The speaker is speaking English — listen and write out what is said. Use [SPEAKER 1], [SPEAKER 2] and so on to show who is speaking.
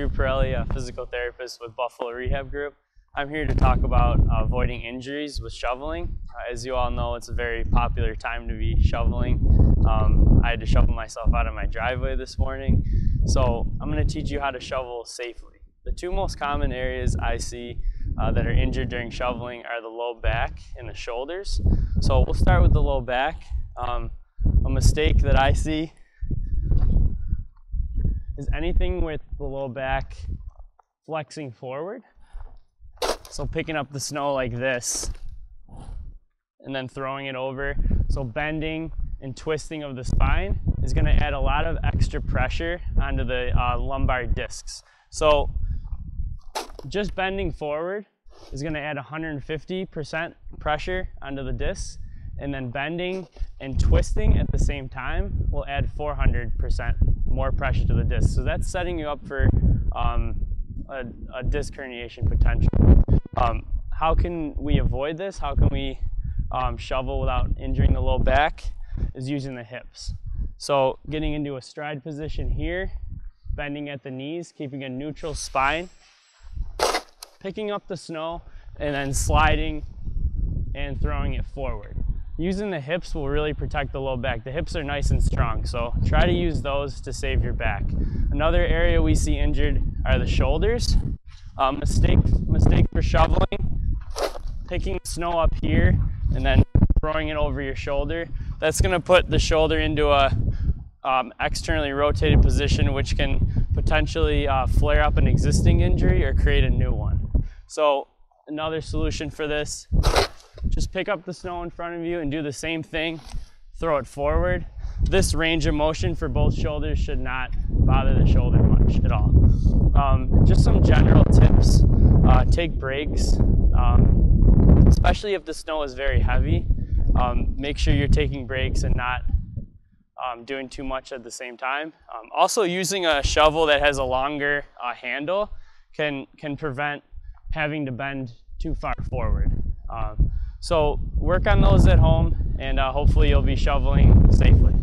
[SPEAKER 1] Drew Pirelli, a physical therapist with Buffalo Rehab Group. I'm here to talk about uh, avoiding injuries with shoveling. Uh, as you all know, it's a very popular time to be shoveling. Um, I had to shovel myself out of my driveway this morning. So I'm going to teach you how to shovel safely. The two most common areas I see uh, that are injured during shoveling are the low back and the shoulders. So we'll start with the low back. Um, a mistake that I see is anything with the low back flexing forward. So picking up the snow like this and then throwing it over. So bending and twisting of the spine is gonna add a lot of extra pressure onto the uh, lumbar discs. So just bending forward is gonna add 150% pressure onto the discs and then bending and twisting at the same time will add 400% more pressure to the disc. So that's setting you up for um, a, a, disc herniation potential. Um, how can we avoid this? How can we um, shovel without injuring the low back? Is using the hips. So getting into a stride position here, bending at the knees, keeping a neutral spine, picking up the snow, and then sliding and throwing it forward using the hips will really protect the low back. The hips are nice and strong, so try to use those to save your back. Another area we see injured are the shoulders. Um, mistake, mistake for shoveling, picking snow up here and then throwing it over your shoulder. That's gonna put the shoulder into a um, externally rotated position, which can potentially uh, flare up an existing injury or create a new one. So another solution for this just pick up the snow in front of you and do the same thing. Throw it forward. This range of motion for both shoulders should not bother the shoulder much at all. Um, just some general tips. Uh, take breaks, um, especially if the snow is very heavy. Um, make sure you're taking breaks and not um, doing too much at the same time. Um, also, using a shovel that has a longer uh, handle can, can prevent having to bend too far forward. Um, so work on those at home and uh, hopefully you'll be shoveling safely.